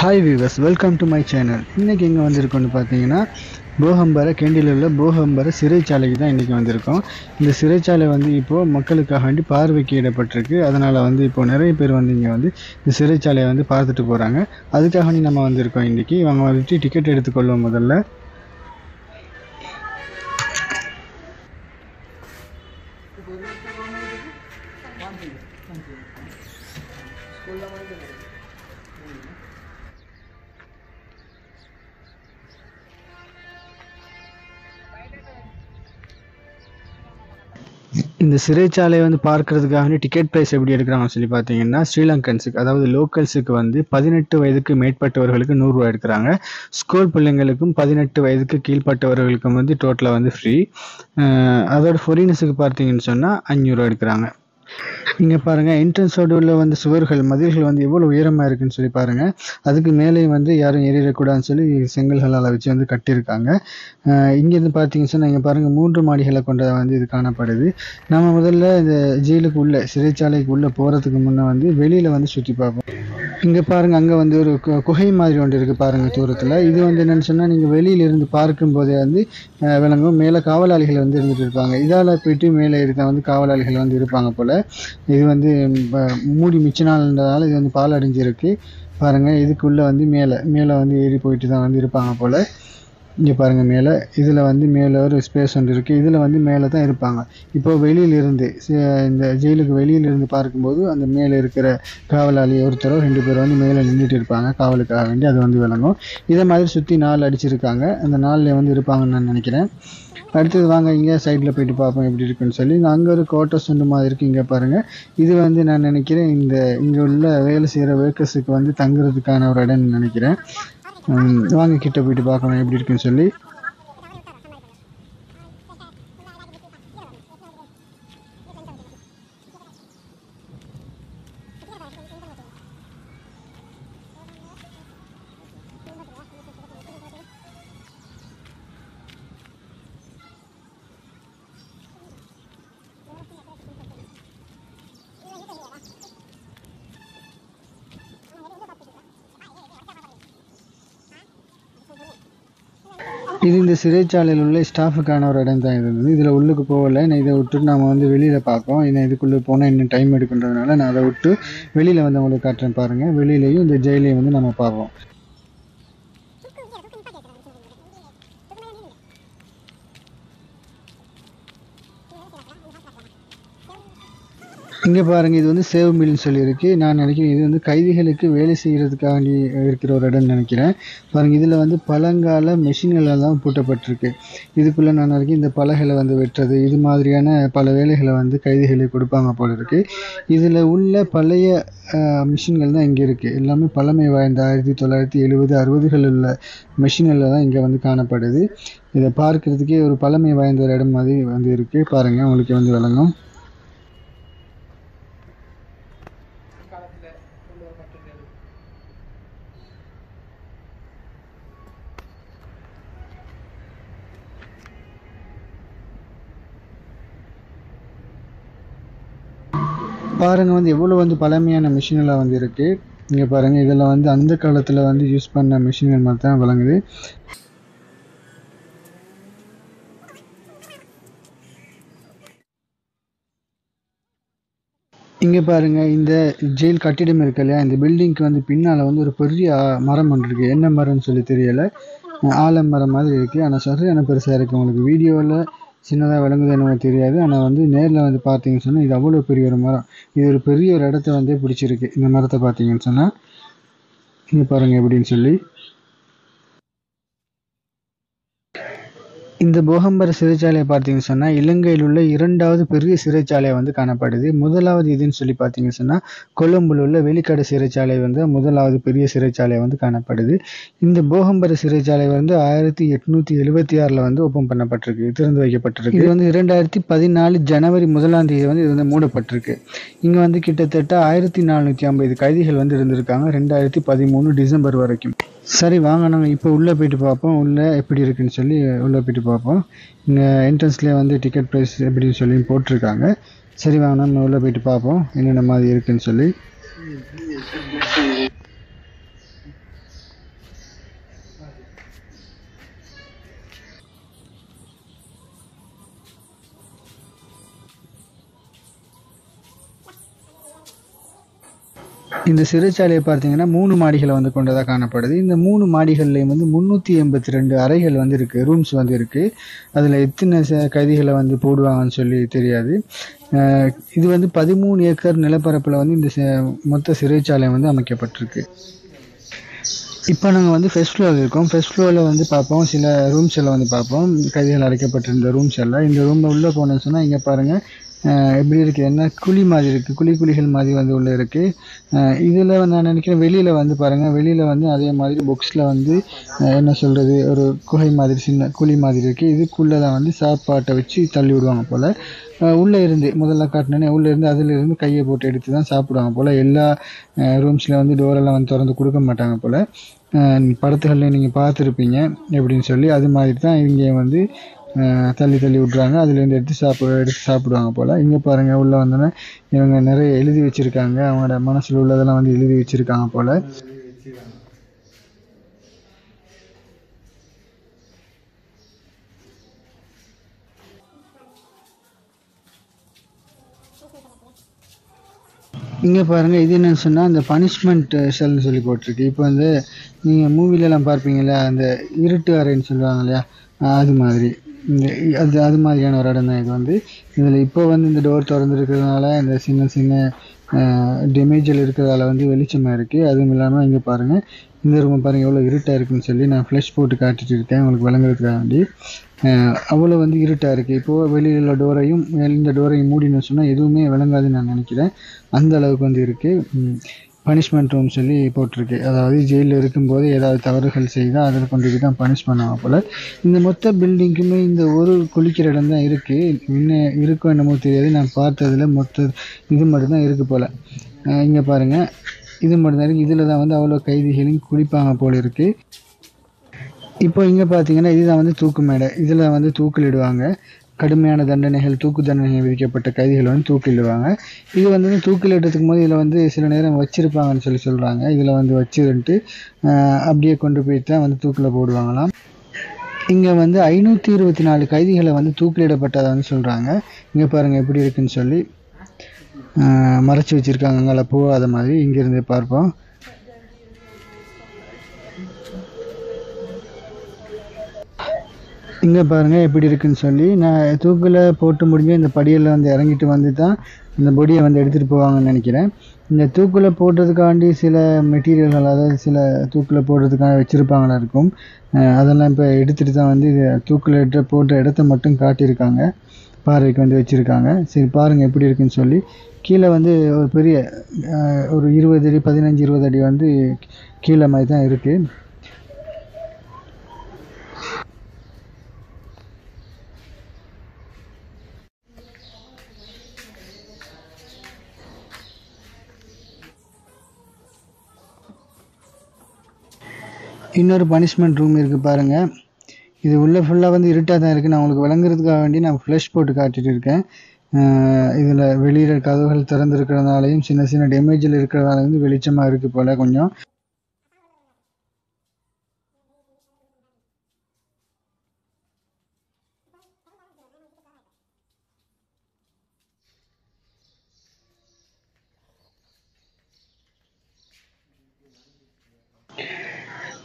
Hi viewers welcome to my channel இன்றைக்கி எங்கே வந்திருக்கோன்னு பார்த்தீங்கன்னா போகம்பர கேண்டியில் உள்ள போகம்பர சிறைச்சாலைக்கு தான் இன்றைக்கி வந்திருக்கோம். இந்த சிறைச்சாலை வந்து இப்போது மக்களுக்காக வேண்டி பார்வைக்கு இடப்பட்டிருக்கு. அதனால் வந்து இப்போது நிறைய பேர் வந்து இங்கே வந்து இந்த சிறைச்சாலையை வந்து பார்த்துட்டு போகிறாங்க அதுக்காக வேண்டி நம்ம வந்திருக்கோம் இன்றைக்கி இவங்க வந்துட்டு டிக்கெட் எடுத்துக்கொள்வோம் முதல்ல. இந்த சிறைச்சாலையை வந்து பார்க்கறதுக்காக டிக்கெட் ப்ரைஸ் எப்படி எடுக்கிறாங்கன்னு சொல்லி பார்த்தீங்கன்னா ஸ்ரீலங்கன்ஸுக்கு அதாவது லோக்கல்ஸுக்கு வந்து பதினெட்டு வயதுக்கு மேற்பட்டவர்களுக்கு நூறுரூவா எடுக்கிறாங்க. ஸ்கூல் பிள்ளைங்களுக்கும் பதினெட்டு வயதுக்கு கீழ்ப்பட்டவர்களுக்கும் வந்து டோட்டலாக வந்து ஃப்ரீ அதோட ஃபொரினஸுக்கு பார்த்தீங்கன்னு சொன்னால் அஞ்சூறுவா எடுக்கிறாங்க. இங்கே பாருங்கள் என்ட்ரன்ஸோட உள்ள வந்து சுவர்கள் மதில்கள் வந்து எவ்வளோ உயரமாக இருக்குன்னு சொல்லி பாருங்கள் அதுக்கு மேலே வந்து யாரும் ஏறிடக்கூடாதுன்னு சொல்லி செங்கல்களால் வச்சு வந்து கட்டியிருக்காங்க. இங்கேருந்து பார்த்தீங்கன்னு சொன்னால் இங்கே பாருங்கள் மூன்று மாடிகளை கொண்டதாக வந்து இது காணப்படுது. நம்ம முதல்ல இந்த ஜெயிலுக்கு உள்ள சிறைச்சாலைக்கு உள்ளே போகிறதுக்கு முன்னே வந்து வெளியில் வந்து சுற்றி பார்ப்போம். இங்கே பாருங்கள் அங்கே வந்து ஒரு கு- குகை மாதிரி ஒன்று இருக்குது பாருங்கள் தூரத்தில். இது வந்து என்னென்னு சொன்னால் நீங்கள் வெளியில இருந்து பார்க்கும் போதே வந்து விளங்கும் மேலே காவலாளிகள் வந்து இருந்துட்டு இருப்பாங்க இதால் போயிட்டு மேலே இருக்க வந்து காவலாளிகள் வந்து இருப்பாங்க போல். இது வந்து மூடி மிச்ச நாள்ன்றதால இது வந்து பால் அடைஞ்சிருக்கு பாருங்கள் இதுக்குள்ளே வந்து மேலே மேலே வந்து ஏறி போயிட்டு தான் வந்து இருப்பாங்க போல். இங்கே பாருங்கள் மேலே. இதில் வந்து மேலே ஒரு ஸ்பேஸ் ஒன்று இருக்குது இதில் வந்து மேலே தான் இருப்பாங்க. இப்போ வெளியிலிருந்து இந்த ஜெயிலுக்கு வெளியிலிருந்து பார்க்கும்போது அந்த மேலே இருக்கிற காவலாளி ஒருத்தரோ ரெண்டு பேரும் வந்து மேலே நின்றுட்டு இருப்பாங்க. காவலுக்காக வேண்டி அது வந்து விளங்கும். இதை மாதிரி சுற்றி நாள் அடிச்சிருக்காங்க. அந்த நாளில் வந்து இருப்பாங்கன்னு நான் நினைக்கிறேன். அடுத்தது வாங்க இங்கே சைடில் போயிட்டு பார்ப்போம் எப்படி இருக்குன்னு சொல்லி. அங்கே ஒரு கோட்டை சுண்டு மாதிரி இருக்குது இங்கே பாருங்கள் இது வந்து நான் நினைக்கிறேன் இந்த இங்கே உள்ள வேலை செய்கிற ஒர்க்கர்ஸுக்கு வந்து தங்குறதுக்கான ஒரு இடம்னு நினைக்கிறேன். வாங்க கிட்ட போயிட்டு பார்க்கணும் எப்படி இருக்குன்னு சொல்லி. இது இந்த சிறைச்சாலையில் உள்ள ஸ்டாஃபுக்கான ஒரு இடம் தான் இருந்தது இதில் உள்ளுக்கு போகல. நான் இதை விட்டு நாம் வந்து வெளியில் பார்ப்போம் ஏன்னா இதுக்குள்ளே போனால் இன்னும் டைம் எடுக்கின்றதுனால நான் அதை விட்டு வெளியில் வந்து உங்களுக்கு காட்டுறேன் பாருங்கள் வெளியிலையும் இந்த ஜெயிலையும் வந்து நம்ம பார்ப்போம். இங்கே பாருங்கள் இது வந்து சேவ் மில்னு சொல்லியிருக்கு. நான் நினைக்கிறேன் இது வந்து கைதிகளுக்கு வேலை செய்கிறதுக்காண்டி இருக்கிற ஒரு இடம்னு நினைக்கிறேன். பாருங்கள் இதில் வந்து பழங்கால மெஷின்களெல்லாம் பூட்டப்பட்டிருக்கு. இதுக்குள்ளே நான் நினைக்கிறேன் இந்த பலகைகளை வந்து வெட்டுறது இது மாதிரியான பல வேலைகளை வந்து கைதிகளுக்கு கொடுப்பாங்க போல இருக்கு. இதில் உள்ள பழைய மிஷின்கள் தான் இங்கே இருக்குது எல்லாமே பழமை வாய்ந்த ஆயிரத்தி தொள்ளாயிரத்தி எழுபது அறுபதுகள் உள்ள மிஷின்களில் தான் இங்கே வந்து காணப்படுது. இதை பார்க்கறதுக்கே ஒரு பழமை வாய்ந்த ஒரு இடம் மாதிரி வந்து இருக்குது பாருங்கள் உங்களுக்கு வந்து விளங்கும். பாருங்க வந்து எவ்வளோ வந்து பழமையான மிஷினெல்லாம் வந்து இருக்கு. இங்கே பாருங்க இதில் வந்து அந்த காலத்தில் வந்து யூஸ் பண்ண மிஷின்கள் மாதிரி தான் விளங்குது. இங்கே பாருங்க இந்த ஜெயில் கட்டிடம் இருக்கு இல்லையா? இந்த பில்டிங்க்கு வந்து பின்னால் வந்து ஒரு பெரிய மரம் ஒன்று இருக்கு. என்ன மரம்னு சொல்லி தெரியல. ஆலமரம் மாதிரி இருக்கு. ஆனால் சரியான பெருசாக இருக்கு. உங்களுக்கு வீடியோவில் சின்னதாக விளங்குது என்னவோ தெரியாது. ஆனால் வந்து நேரில் வந்து பார்த்தீங்கன்னு சொன்னால் இது அவ்வளோ பெரிய ஒரு மரம். இது ஒரு பெரிய ஒரு இடத்த வந்து பிடிச்சிருக்கு. இந்த மரத்தை பார்த்தீங்கன்னு சொன்னால் இங்கே பாருங்கள் எப்படின்னு சொல்லி. இந்த போகம்பர சிறைச்சாலையை பார்த்தீங்கன்னு சொன்னால் இலங்கையில் உள்ள இரண்டாவது பெரிய சிறைச்சாலை வந்து காணப்படுது. முதலாவது இதுன்னு சொல்லி பார்த்தீங்கன்னு சொன்னால் கொழும்புல உள்ள வெளிக்கடை சிறைச்சாலை வந்து முதலாவது பெரிய சிறைச்சாலை வந்து காணப்படுது. இந்த போகம்பர சிறைச்சாலை வந்து ஆயிரத்தி எட்நூத்தி எழுபத்தி ஆறில் வந்து ஓப்பன் பண்ணப்பட்டிருக்கு திறந்து வைக்கப்பட்டிருக்கு. இது வந்து இரண்டாயிரத்தி பதினாலு ஜனவரி முதலாம் தேதி வந்து இது வந்து மூடப்பட்டிருக்கு. இங்கே வந்து கிட்டத்தட்ட ஆயிரத்தி நானூற்றி ஐம்பது கைதிகள் வந்து இருந்திருக்காங்க ரெண்டாயிரத்தி பதிமூணு டிசம்பர் வரைக்கும். சரி வாங்க நாங்கள் இப்போ உள்ளே போயிட்டு பார்ப்போம் உள்ளே எப்படி இருக்குன்னு சொல்லி உள்ளே போயிட்டு பார்ப்போம். இங்கே என்ட்ரன்ஸ்லேயே வந்து டிக்கெட் ப்ரைஸ் எப்படின்னு சொல்லி போட்டிருக்காங்க. சரி வாங்க நம்ம உள்ளே போயிட்டு பார்ப்போம். என்னென்ன மாதிரி இருக்குன்னு சொல்லி. இந்த சிறைச்சாலையை பார்த்தீங்கன்னா மூணு மாடிகளை வந்து கொண்டதாக காணப்படுது. இந்த மூணு மாடிகள்லையும் வந்து முந்நூற்றி எண்பத்தி ரெண்டு அறைகள் வந்து இருக்குது ரூம்ஸ் வந்து இருக்குது அதில் எத்தனை ச- கைதிகளை வந்து போடுவாங்கன்னு சொல்லி தெரியாது. இது வந்து பதிமூணு ஏக்கர் நிலப்பரப்பில் வந்து இந்த மொத்த சிறைச்சாலை வந்து அமைக்கப்பட்டிருக்கு. இப்போ நாங்கள் வந்து ஃபர்ஸ்ட் ஃப்ளோரில் இருக்கோம். ஃபர்ஸ்ட் ஃப்ளோரில் வந்து பார்ப்போம். சில ரூம்ஸ் எல்லாம் வந்து பார்ப்போம். கைதிகள் அடைக்கப்பட்டிருந்த ரூம்ஸ் எல்லாம். இந்த ரூமில் உள்ளே போனோம்னு சொன்னால் இங்கே பாருங்கள் எப்படி இருக்குது என்ன குழி மாதிரி இருக்குது குழி குழிகள் மாதிரி வந்து உள்ளே இருக்குது இதில் நான் நினைக்கிறேன் வெளியில் வந்து பாருங்கள் வெளியில் வந்து அதே மாதிரி புக்ஸில் வந்து என்ன சொல்கிறது ஒரு குகை மாதிரி சின்ன குழி மாதிரி இருக்குது இதுக்குள்ளே தான் வந்து சாப்பாட்டை வச்சு தள்ளி விடுவாங்க போல். உள்ளே இருந்து முதல்ல காட்டினோன்னே உள்ளே இருந்து அதிலிருந்து கையை போட்டு எடுத்து தான் சாப்பிடுவாங்க போல். எல்லா ரூம்ஸில் வந்து டோரெல்லாம் வந்து திறந்து கொடுக்க மாட்டாங்க போல். படத்துகளில் நீங்கள் பார்த்துருப்பீங்க எப்படின்னு சொல்லி. அது மாதிரி தான் இங்கே வந்து தள்ளி தள்ளி விட்றாங்க. அதுலேருந்து எடுத்து சாப்பிட எடுத்து சாப்பிடுவாங்க போல். இங்கே பாருங்கள் உள்ளே வந்தோன்னே இவங்க நிறைய எழுதி வச்சுருக்காங்க. அவங்களோட மனசில் உள்ளதெல்லாம் வந்து எழுதி வச்சுருக்காங்க போல். இங்கே பாருங்கள் இது என்னன்னு சொன்னால் அந்த பனிஷ்மெண்ட் செல்னு சொல்லி போட்டிருக்கு. இப்போ வந்து நீங்கள் மூவிலலாம் பார்ப்பீங்களா அந்த இருட்டு அறைன்னு சொல்லுவாங்க இல்லையா? அது மாதிரி. அது அது மாதிரியான ஒரு இடம் தான் இது வந்து. இதில் இப்போ வந்து இந்த டோர் திறந்துருக்கிறதுனால இந்த சின்ன சின்ன டேமேஜில் இருக்கிறதால வந்து வெளிச்சமாக இருக்குது அதுவும் இல்லாமல் இங்கே பாருங்கள் இந்த ரூம் பாருங்கள் எவ்வளோ இருட்டாக இருக்குன்னு சொல்லி நான் ஃப்ளஷ் போட்டு காட்டிட்டு இருக்கேன் உங்களுக்கு விளங்குறதுக்காக வேண்டி அவ்வளோ வந்து இருட்டாக இருக்குது இப்போது வெளியில் உள்ள டோரையும் இந்த டோரையும் மூடினு சொன்னால் எதுவுமே விளங்காதுன்னு நான் நினைக்கிறேன். அந்த அளவுக்கு வந்து இருக்குது பனிஷ்மெண்ட் ரூம் சொல்லி போட்டிருக்கு. அதாவது ஜெயிலில் இருக்கும்போது ஏதாவது தவறுகள் செய்தால் அதில் கொண்டு போய் தான் பனிஷ் பண்ணுவாங்க போல். இந்த மொத்த பில்டிங்குமே இந்த ஒரு குளிக்கிற இடம் தான் இருக்குது இன்னும் இருக்கோ என்னமோ தெரியாது. நான் பார்த்ததில் மொத்த இது மட்டும்தான் இருக்குது போல். இங்கே பாருங்கள் இது மட்டும்தான் இருக்குது இதில் தான் வந்து அவ்வளோ கைதிகளையும் குளிப்பாங்க போல் இருக்குது இப்போ இங்கே பார்த்தீங்கன்னா இதுதான் வந்து தூக்கு மேடை. இதில் வந்து தூக்கிலிடுவாங்க கடுமையான தண்டனைகள் தூக்கு தண்டனை விதிக்கப்பட்ட கைதிகள் வந்து தூக்கிலிடுவாங்க. இது வந்து தூக்கிலிடுறதுக்கு போது இதில் வந்து சில நேரம் வச்சிருப்பாங்கன்னு சொல்லி சொல்கிறாங்க இதில் வந்து வச்சுருந்துட்டு அப்படியே கொண்டு போயிட்டு தான் வந்து தூக்கில் போடுவாங்களாம். இங்கே வந்து ஐநூற்றி இருபத்தி நாலு கைதிகளை வந்து தூக்கிலிடப்பட்டதை வந்து சொல்கிறாங்க இங்கே பாருங்கள் எப்படி இருக்குன்னு சொல்லி மறைச்சி மறைச்சு வச்சுருக்காங்க. அங்கே போகாத மாதிரி இங்கேருந்து பார்ப்போம். இங்கே பாருங்கள் எப்படி இருக்குன்னு சொல்லி நான் தூக்கில் போட்டு முடிஞ்சு இந்த படியில் வந்து இறங்கிட்டு வந்து தான் இந்த பொடியை வந்து எடுத்துகிட்டு போவாங்கன்னு நினைக்கிறேன். இந்த தூக்கில் போடுறதுக்காண்டி சில மெட்டீரியல்கள் அதாவது சில தூக்கில் போடுறதுக்காக வச்சுருப்பாங்களா இருக்கும். அதெல்லாம் இப்போ எடுத்துகிட்டு தான் வந்து இது தூக்கில் எடுத்து போட்ட இடத்த மட்டும் காட்டியிருக்காங்க. பார்வைக்கு வந்து வச்சுருக்காங்க. சரி பாருங்கள் எப்படி இருக்குன்னு சொல்லி கீழே வந்து ஒரு பெரிய ஒரு இருபது அடி பதினஞ்சு இருபது அடி வந்து கீழே மாதிரி தான் இருக்குது இன்னொரு பனிஷ்மெண்ட் ரூம் இருக்குது பாருங்கள் இது உள்ளே ஃபுல்லாக வந்து இருட்டாக தான் இருக்குது நான் உங்களுக்கு விளங்குறதுக்காக வேண்டி நான் ஃப்ளஷ் போட்டு காட்டிட்டு இருக்கேன். இதில் வெளியில் கதவுகள் திறந்துருக்கிறதுனாலையும் சின்ன சின்ன டேமேஜில் இருக்கிறதால வந்து வெளிச்சமாக இருக்குது போல் கொஞ்சம்.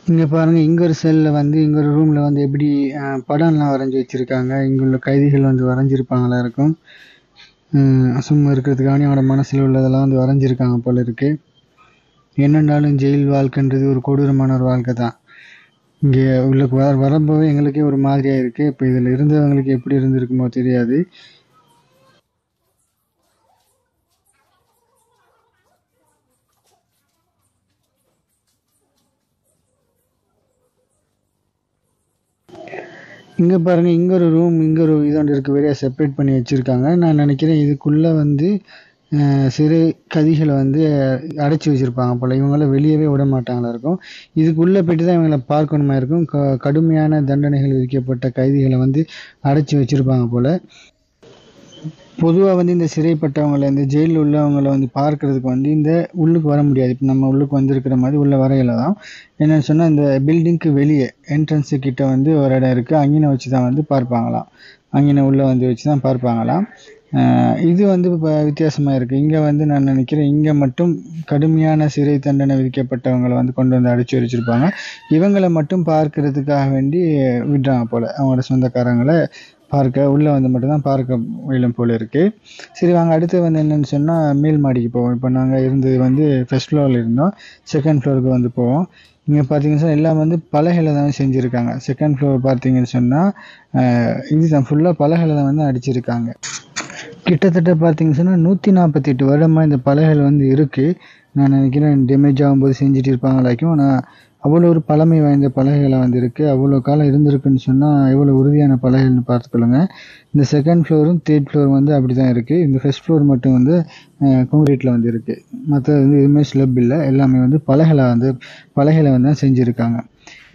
இங்கே பாருங்கள் இங்கே ஒரு செல்லில் வந்து இங்கே ஒரு ரூமில் வந்து எப்படி படம்லாம் வரைஞ்சி வச்சுருக்காங்க. இங்கே உள்ள கைதிகள் வந்து வரைஞ்சிருப்பாங்களா இருக்கும். சும்மா இருக்கிறதுக்காண்டி அவனோட மனசில் உள்ளதெல்லாம் வந்து வரைஞ்சிருக்காங்க போல இருக்குது என்னென்னாலும் ஜெயில் வாழ்க்கைன்றது ஒரு கொடூரமான ஒரு வாழ்க்கை தான். இங்கே உள்ள வர வரப்போவே எங்களுக்கே ஒரு மாதிரியாக இருக்குது இப்போ இதில் இருந்தவங்களுக்கு எப்படி இருந்திருக்குமோ தெரியாது. இங்கே பாருங்கள் இங்கே ஒரு ரூம் இங்கே ஒரு இதோண்டு இருக்குது வெளியே செப்பரேட் பண்ணி வச்சுருக்காங்க. நான் நினைக்கிறேன் இதுக்குள்ளே வந்து சிறு கதிகளை வந்து அடைச்சி வச்சுருப்பாங்க போல். இவங்களாம் வெளியவே விட மாட்டாங்களா இருக்கும். இதுக்குள்ளே போய்ட்டு தான் இவங்களை பார்க்கணுமா இருக்கும். க கடுமையான தண்டனைகள் விதிக்கப்பட்ட கைதிகளை வந்து அடைச்சி வச்சுருப்பாங்க போல். பொதுவாக வந்து இந்த சிறைப்பட்டவங்களை இந்த ஜெயிலில் உள்ளவங்களை வந்து பார்க்கறதுக்கு வந்து இந்த உள்ளுக்கு வர முடியாது. இப்போ நம்ம உள்ளுக்கு வந்திருக்கிற மாதிரி உள்ள வரையில தான். என்னென்னு சொன்னால் இந்த பில்டிங்க்கு வெளியே என்ட்ரன்ஸு கிட்ட வந்து ஒரு இடம் இருக்குது அங்கினை வச்சு தான் வந்து பார்ப்பாங்களாம். அங்கினை உள்ளே வந்து வச்சு தான் பார்ப்பாங்களாம் இது வந்து இப்போ வித்தியாசமாக இருக்குது இங்கே வந்து நான் நினைக்கிறேன் இங்கே மட்டும் கடுமையான சிறை தண்டனை விதிக்கப்பட்டவங்களை வந்து கொண்டு வந்து அடைச்சி வச்சிருப்பாங்க இவங்களை மட்டும் பார்க்கறதுக்காக வேண்டி விடுறாங்க போல் அவங்களோட சொந்தக்காரங்களை. பார்க்க உள்ளே வந்து மட்டும்தான் பார்க்க இயலும் போல் இருக்குது சரி வாங்க அடுத்து வந்து என்னென்னு சொன்னால் மேல் மாடிக்கு போவோம். இப்போ நாங்கள் இருந்தது வந்து ஃபஸ்ட் ஃப்ளோரில் இருந்தோம். செகண்ட் ஃப்ளோருக்கு வந்து போவோம். இங்கே பார்த்தீங்கன்னு சொன்னால் எல்லாம் வந்து பலகையில் தான் செஞ்சுருக்காங்க. செகண்ட் ஃப்ளோர் பார்த்தீங்கன்னு சொன்னால் இதுதான் ஃபுல்லாக பலகையில் தான் வந்து அடிச்சிருக்காங்க. கிட்டத்தட்ட பார்த்தீங்கன்னு சொன்னால் நூற்றி நாற்பத்தி எட்டு வருடமாக இந்த பலகைகள் வந்து இருக்குது நான் நினைக்கிறேன் டேமேஜ் ஆகும்போது செஞ்சுட்டு இருப்பாங்களாக்கும் ஆனால் அவ்வளோ ஒரு பழமை வாய்ந்த பலகைகளை வந்து இருக்குது அவ்வளோ காலம் இருந்திருக்குன்னு சொன்னால் எவ்வளோ உறுதியான பலகைகள்னு பார்த்துக்கொள்ளுங்க இந்த செகண்ட் ஃப்ளோரும் தேர்ட் ஃப்ளோர் வந்து அப்படி தான் இருக்குது இந்த ஃபஸ்ட் ஃப்ளோர் மட்டும் வந்து காங்கிரீட்டில் வந்து இருக்குது மற்ற வந்து எதுவுமே ஸ்லப் இல்லை. எல்லாமே வந்து பலகைகளை வந்து பலகைகளை வந்து தான் செஞ்சுருக்காங்க.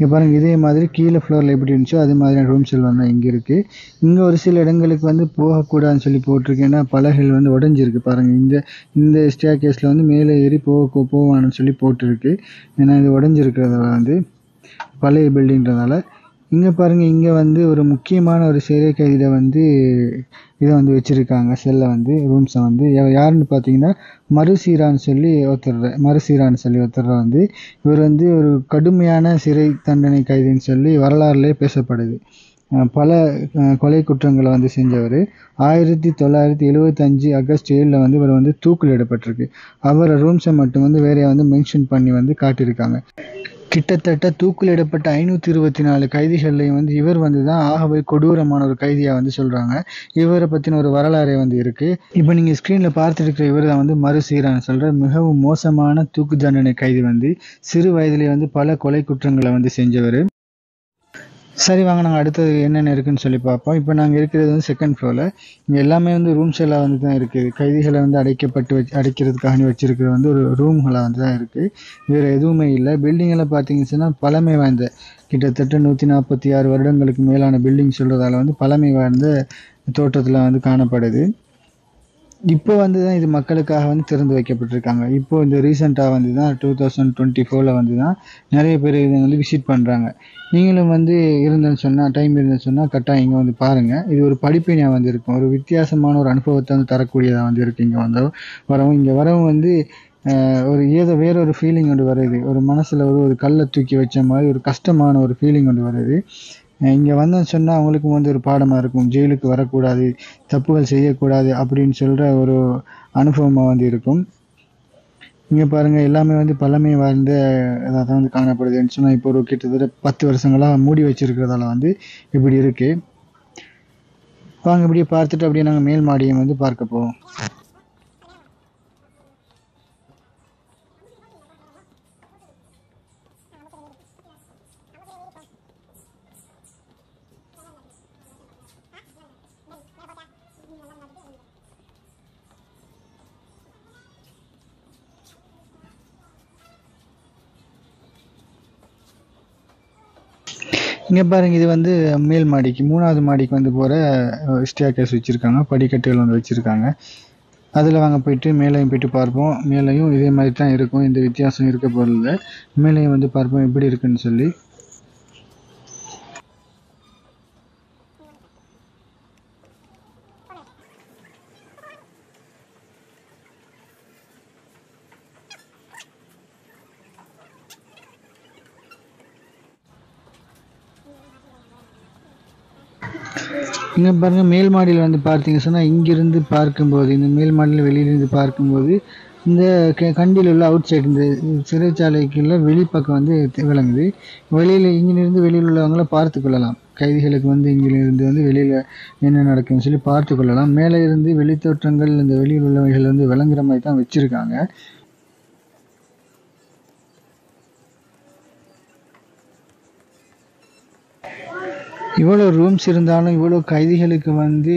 இங்கே பாருங்கள் இதே மாதிரி கீழே ஃப்ளோரில் எப்படி இருந்துச்சோ அதே மாதிரி செல் வந்து இங்கே இருக்குது இங்கே ஒரு சில இடங்களுக்கு வந்து போகக்கூடாதுன்னு சொல்லி போட்டிருக்கு. ஏன்னா பலகைகள் வந்து உடஞ்சிருக்கு பாருங்கள் இந்த இந்த ஸ்டே கேஸில் வந்து மேலே ஏறி போக போவான்னு சொல்லி போட்டிருக்கு. ஏன்னா இது உடஞ்சிருக்கிறதால வந்து பழைய பில்டிங்கிறதால இங்கே பாருங்கள் இங்கே வந்து ஒரு முக்கியமான ஒரு சிறை கைதியை வந்து இதை வந்து வச்சுருக்காங்க. செல்லை வந்து ரூம்ஸை வந்து. யாருன்னு பார்த்தீங்கன்னா மறுசீரான்னு சொல்லி ஒருத்தர் மறுசீரான்னு சொல்லி ஒருத்தர் வந்து இவர் வந்து ஒரு கடுமையான சிறை தண்டனை கைதின்னு சொல்லி வரலாறுலேயே பேசப்படுது. பல கொலை குற்றங்களை வந்து செஞ்சவர். ஆயிரத்தி தொள்ளாயிரத்தி எழுவத்தஞ்சு ஆகஸ்ட் ஏழில் வந்து இவர் வந்து தூக்கிலிடப்பட்டிருக்கு அவர் ரூம்ஸை மட்டும் வந்து வேறையா வந்து மென்ஷன் பண்ணி வந்து காட்டியிருக்காங்க. கிட்டத்தட்ட தூக்கிலிடப்பட்ட ஐநூற்றி இருபத்தி நாலு கைதிகள்லையும் வந்து இவர் வந்து தான் ஆகவே கொடூரமான ஒரு கைதியாக வந்து சொல்கிறாங்க இவரை பற்றின ஒரு வரலாறே வந்து இருக்குது இப்போ நீங்கள் ஸ்க்ரீனில் பார்த்துருக்கிற இவர் தான் வந்து மறுசீரான்னு சொல்கிற மிகவும் மோசமான தூக்கு தண்டனை கைதி வந்து சிறு வயதிலே வந்து பல கொலை குற்றங்களை வந்து செஞ்சவர். சரி வாங்க நாங்கள் அடுத்தது என்னென்ன இருக்குன்னு சொல்லி பார்ப்போம். இப்போ நாங்கள் இருக்கிறது வந்து செகண்ட் ஃப்ளோரில் இங்கே எல்லாமே வந்து ரூம்ஸ் எல்லாம் வந்து தான் இருக்குது கைதிகளை வந்து அடைக்கப்பட்டு வச்சு அடைக்கிறதுக்காக வச்சிருக்கிறது வந்து ஒரு ரூம்களாக வந்து தான் இருக்குது வேறு எதுவுமே இல்லை. பில்டிங்கெல்லாம் பார்த்தீங்கன்னு சொன்னால் பழமை வாய்ந்த கிட்டத்தட்ட நூற்றி நாற்பத்தி ஆறு வருடங்களுக்கு மேலான பில்டிங் சொல்கிறதால வந்து பழமை வாய்ந்த தோட்டத்தில் வந்து காணப்படுது. இப்போ வந்து தான் இது மக்களுக்காக வந்து திறந்து வைக்கப்பட்டிருக்காங்க. இப்போ இந்த ரீசெண்டாக வந்து தான் டூ தௌசண்ட் டுவெண்ட்டி ஃபோரில் வந்து தான் நிறைய பேர் இதை வந்து விசிட் பண்ணுறாங்க நீங்களும் வந்து இருந்தேன்னு சொன்னால் டைம் இருந்தேன்னு சொன்னால் கரெக்டாக இங்கே வந்து பாருங்கள் இது ஒரு படிப்பினையாக வந்து இருக்கும். ஒரு வித்தியாசமான ஒரு அனுபவத்தை வந்து தரக்கூடியதாக வந்து இருக்குது இங்கே வந்து. வரவும் இங்கே வரவும் வந்து ஒரு ஏதோ வேற ஒரு ஃபீலிங் ஒன்று வருது. ஒரு மனசில் ஒரு ஒரு கல்லை தூக்கி வச்ச மாதிரி ஒரு கஷ்டமான ஒரு ஃபீலிங் ஒன்று வருது. இங்கே வந்தேன்னு சொன்னால் அவங்களுக்கும் வந்து ஒரு பாடமாக இருக்கும். ஜெயிலுக்கு வரக்கூடாது தப்புகள் செய்யக்கூடாது அப்படின்னு சொல்கிற ஒரு அனுபவமாக வந்து இருக்கும். இங்கே பாருங்கள் எல்லாமே வந்து பழமை வாழ்ந்த இதாக தான் வந்து காணப்படுதுன்னு சொன்னால் இப்போ ஒரு கிட்டத்தட்ட பத்து வருஷங்களாக மூடி வச்சிருக்கிறதால வந்து இப்படி இருக்குது வாங்க இப்படியே பார்த்துட்டு அப்படியே நாங்கள் மேல் மாடியை வந்து பார்க்க போவோம். இங்கே பாருங்க இது வந்து மேல் மாடிக்கு மூணாவது மாடிக்கு வந்து போகிற ஸ்டேர் கேஸ் வச்சுருக்காங்க. படிக்கட்டுகள் வந்து வச்சுருக்காங்க. அதில் வாங்க போயிட்டு மேலேயும் போயிட்டு பார்ப்போம். மேலேயும் இதே மாதிரி தான் இருக்கும். எந்த வித்தியாசம் இருக்க போகிறதில்ல மேலேயும் வந்து பார்ப்போம் எப்படி இருக்குன்னு சொல்லி. பாருங்கள் பாருங்க மேல் மாடியில் வந்து பார்த்தீங்க சொன்னால் இங்கிருந்து பார்க்கும்போது இந்த மேல் மாடியில் வெளியிலிருந்து பார்க்கும்போது இந்த க- கண்டியில் உள்ள அவுட் சைடு இந்த சிறைச்சாலைக்குள்ள வெளிப்பக்கம் வந்து விளங்குது. வெளியில் இங்கிலிருந்து வெளியில் உள்ளவங்கள பார்த்து கொள்ளலாம். கைதிகளுக்கு வந்து இங்கிலிருந்து வந்து வெளியில் என்ன நடக்கும்னு சொல்லி பார்த்து கொள்ளலாம். மேலே இருந்து வெளித்தோற்றங்கள் இந்த வெளியில் உள்ளவைகள் வந்து விளங்குற மாதிரி தான் வச்சுருக்காங்க. இவ்வளோ ரூம்ஸ் இருந்தாலும் இவ்வளோ கைதிகளுக்கு வந்து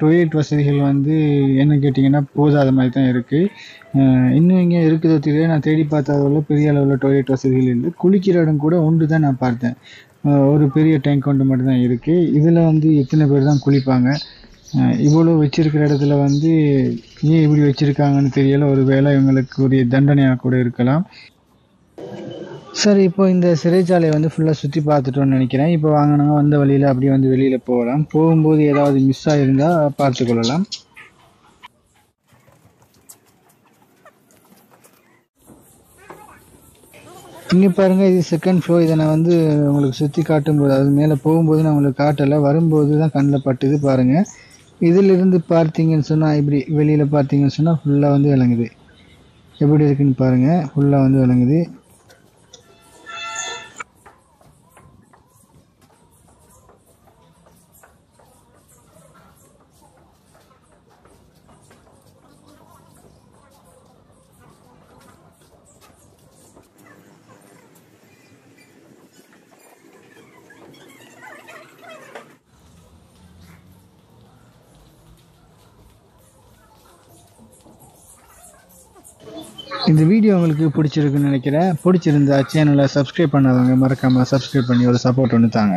டொய்லெட் வசதிகள் வந்து என்ன கேட்டிங்கன்னா போதாத மாதிரி தான் இருக்குது இன்னும் இங்கே இருக்குதோ தெரியல. நான் தேடி பார்த்த பெரிய அளவில் டொய்லெட் வசதிகள் இல்லை குளிக்கிற இடம் கூட ஒன்று தான் நான் பார்த்தேன். ஒரு பெரிய டேங்க் ஒன்று மட்டும்தான் இருக்குது இதில் வந்து எத்தனை பேர் தான் குளிப்பாங்க? இவ்வளோ வச்சிருக்கிற இடத்துல வந்து ஏன் இப்படி வச்சுருக்காங்கன்னு தெரியல. ஒரு வேலை இவங்களுக்கு உரிய தண்டனையாக கூட இருக்கலாம். சார் இப்போ இந்த சிறைச்சாலையை வந்து ஃபுல்லாக சுற்றி பார்த்துட்டோம்னு நினைக்கிறேன். இப்போ வாங்கினாங்க வந்த வழியில் அப்படியே வந்து வெளியில் போகலாம். போகும்போது ஏதாவது மிஸ் ஆகிருந்தால் பார்த்துக்கொள்ளலாம் இங்கே பாருங்கள் இது செகண்ட் ஃப்ளோ இதை நான் வந்து உங்களுக்கு சுற்றி காட்டும்போது அது மேலே போகும்போது நான் உங்களுக்கு காட்டலை. வரும்போது தான் கண்ணில் பட்டுது பாருங்கள் இதிலிருந்து பார்த்தீங்கன்னு சொன்னால் இப்படி வெளியில் பார்த்தீங்கன்னு சொன்னால் ஃபுல்லாக வந்து விளங்குது. எப்படி இருக்குன்னு பாருங்கள் ஃபுல்லாக வந்து விளங்குது. இந்த வீடியோ உங்களுக்கு பிடிச்சிருக்குன்னு நினைக்கிறேன். பிடிச்சிருந்தா சேனலை சப்ஸ்கிரைப் பண்ணாதவங்க மறக்காமல் சப்ஸ்கிரைப் பண்ணி ஒரு சப்போர்ட் ஒன்று தாங்க.